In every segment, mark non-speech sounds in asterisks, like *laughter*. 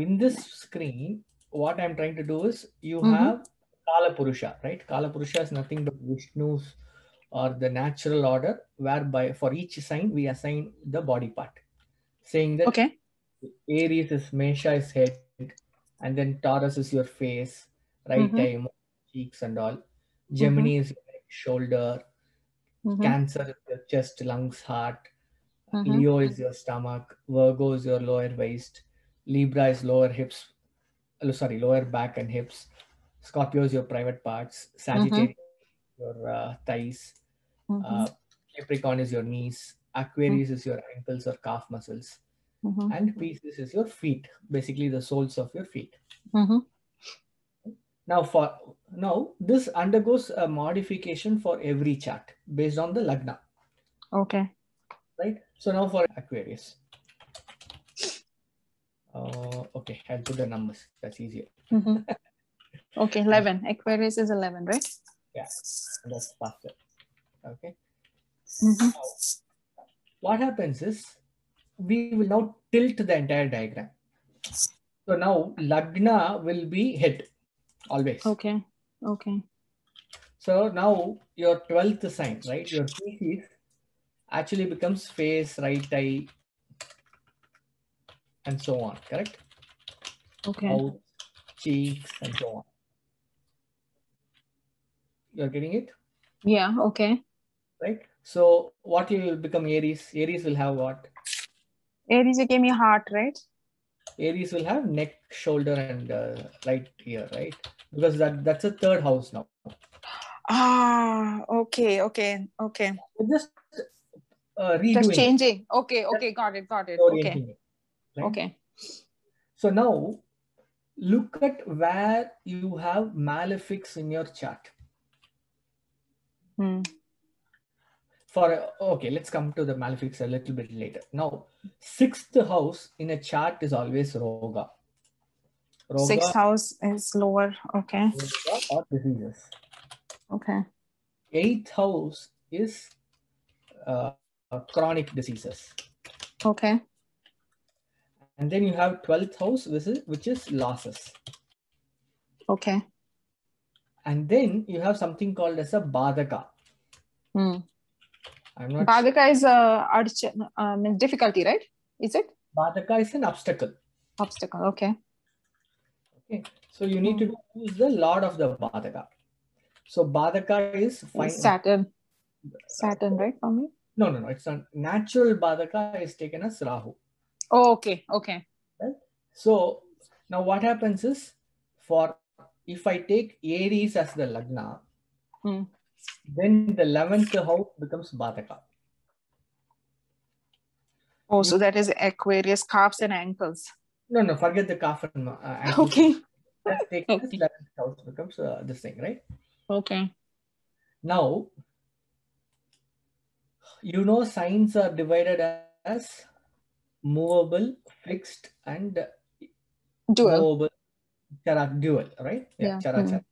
in this screen, what I'm trying to do is you Mhm. have Kala Purusha, right? Kala Purusha is nothing but Vishnu's or the natural order, whereby for each sign we assign the body part, saying that Okay. Aries is Mesha is head, and then Taurus is your face, right Mhm. eye, cheeks, and all. Gemini is your neck, shoulder. Mhm. Cancer is your chest, lungs, heart. Mhm. Leo is your stomach. Virgo is your lower waist. Libra is lower hips. oh, sorry, lower back and hips. Scorpio is your private parts. Sagittarius your uh, thighs. Mhm. Uh, Capricorn is your knees. Aquarius is your ankles or calf muscles. Mhm. And Pisces is your feet, basically the soles of your feet. Mhm. Now, for now, this undergoes a modification for every chart based on the lagna, Okay. right? So now for Aquarius. Uh, okay, I'll put the numbers. That's easier. Mhm. Okay, 11. Aquarius is 11, right? Yeah, that's faster. Okay. Mhm. Now, what happens is we will now tilt the entire diagram. So now lagna will be hit always. Okay. Okay. So now your 12th sign, right? Your Pisces actually becomes face, right eye, and so on, correct? Okay. Mouth, cheeks, and so on. You're getting it, Yeah. Okay. right? So what you will become Aries? Aries will have what? Aries, you gave me heart, right? Aries will have neck, shoulder, and uh, right ear, right? Because that that's a third house now. Ah, okay. Okay. Okay. Just uh, redoing Just changing. Okay. Okay. Got it. Got it. Okay. Right? Okay. So now look at where you have malefics in your chart. Hmm. For okay, let's come to the malefics a little bit later. Now, sixth house in a chart is always Roga. Roga, Sixth house is lower. Okay. Or diseases. Okay. Eighth house is uh, chronic diseases. Okay. And then you have 12th house, which is, which is losses. Okay. And then you have something called as a Badhaka. Hmm. I'm not Badhaka is a arch- um, difficulty, right? Is it Badhaka is an obstacle. obstacle? Okay. Okay. So you need to who is the lord of the Badhaka. So Badhaka is fine. Saturn. Saturn, right? For me. No, no, no. It's not natural Badhaka is taken as Rahu. Oh, okay. Okay. So now what happens is for if I take Aries as the Lagna, Hmm. then the 11th house becomes Badhaka. Oh, so that is Aquarius, calves and ankles. No, no, forget the calf and uh, ankle. Okay. Let's take *laughs* this 11th house becomes uh, this thing, right? Okay. Now, you know signs are divided as movable, fixed, and Dual. movable, chara, dual, right? Yeah. chara, Hmm. chara.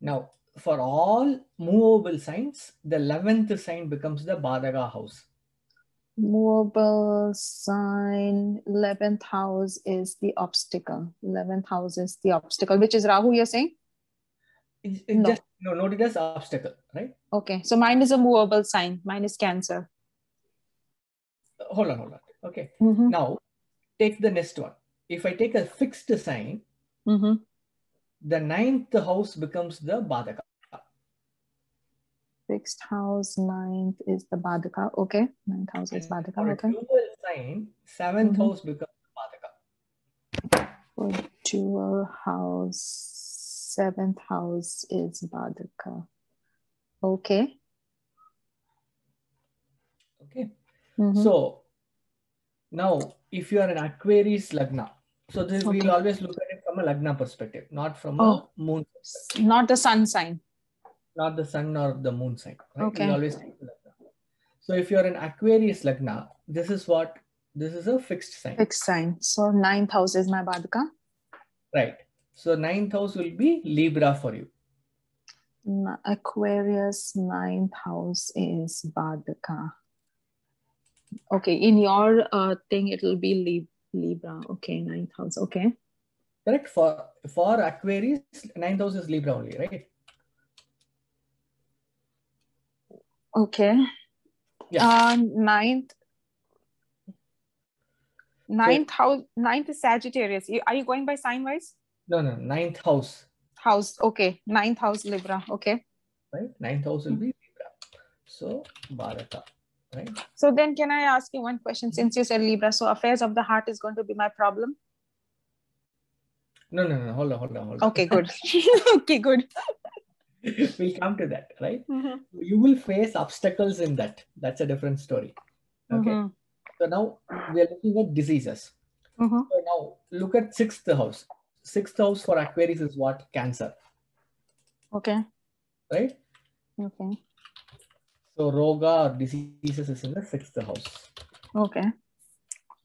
Now, for all movable signs, the 11th sign becomes the Badhaka house. Movable sign. 11th house is the obstacle. 11th house is the obstacle, which is Rahu, you're saying? It, it No. just no, note it as obstacle, right? Okay. So mine is a movable sign. Mine is Cancer. Hold on, hold on. Okay. Mm-hmm. Now, take the next one. If I take a fixed sign, Mm-hmm. the ninth house becomes the Badhaka. Sixth house, ninth is the Badhaka. Okay. Ninth house is Badhaka. For Okay. dual sign, 7th Mhm. house becomes Badhaka. For dual house, seventh house is Badhaka. Okay. Okay. Mhm. So now, if you are an Aquarius Lagna, so this Okay. we'll always look at it from a Lagna perspective, not from Oh. a moon, not the sun sign. not the sun or the moon sign. Right? Okay. We'll always take Lagna. So if you're an Aquarius Lagna, this is what this is a fixed sign, Fixed sign. So ninth house is my Badhaka. right? So ninth house will be Libra for you. Aquarius ninth house is Badhaka. Okay, in your uh, thing, it will be Lib- Libra. Okay, ninth house. Okay. Correct. For for Aquarius, ninth house is Libra only, right? Okay. Yeah. Uh, ninth. Ninth house. Ninth is Sagittarius. Are you going by sign wise? No, no, ninth house, House. Okay. Ninth house Libra. Okay. right? Ninth house will be Libra. So Badhaka, right? So then, can I ask you one question? Since you said Libra, so affairs of the heart is going to be my problem. No, no, no. Hold on, hold on, hold on. Okay. Good. *laughs* *laughs* okay. Good. we'll come to that, right? Mhm, You will face obstacles in that. That's a different story. Okay. mhm, So now we are looking at diseases. mhm. So now look at sixth house. Sixth house for Aquarius is what? Cancer, Okay. right? Okay. So Roga or diseases is in the sixth house. Okay.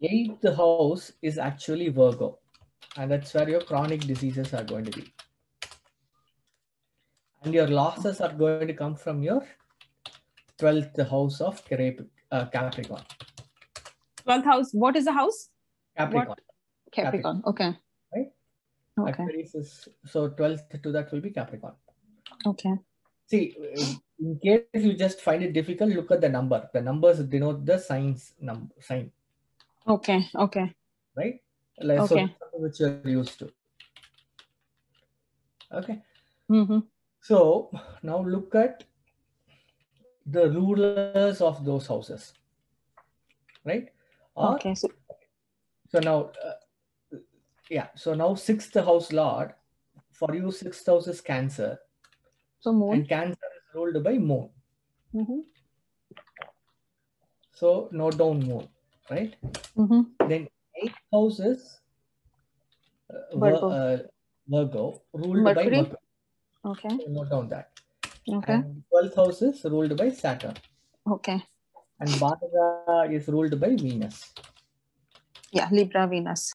Eighth house is actually Virgo, and that's where your chronic diseases are going to be. And your losses are going to come from your 12th house of uh, Capricorn. Twelfth house. What is the house? Capricorn. Capricorn. Okay. Right? Okay. Aquarius is so 12th to that will be Capricorn. Okay. See, in case you just find it difficult, look at the number. The numbers denote the signs number sign, Okay. Okay. right? Like, Okay. something which you're used to. Okay. Mm-hmm. So now look at the rulers of those houses, right? Or, Okay. So So now, uh, yeah. So now sixth house lord, for you sixth house is Cancer, so moon. and Cancer ruled by Moon. Mm-hmm. So note down Moon, right? Mm-hmm. Then eighth house is uh, Vir- Virgo. uh, Virgo, ruled Mercury? by Mercury. Okay. So note down that. Okay. And twelfth house is ruled by Saturn, Okay. and Badhaka is ruled by Venus. Yeah. Libra Venus.